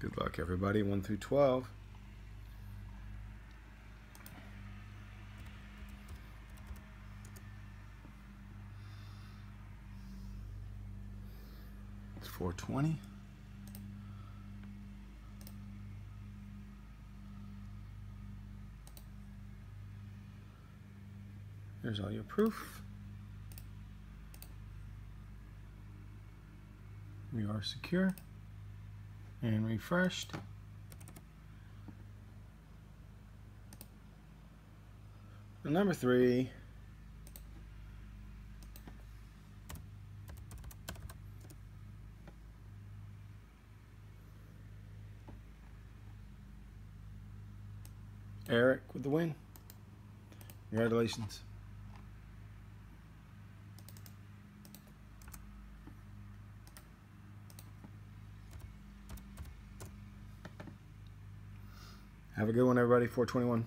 Good luck, everybody. 1 through 12. It's 420. There's all your proof. We are secure and refreshed. And number three, Eric with the win. Congratulations. Have a good one, everybody. 421.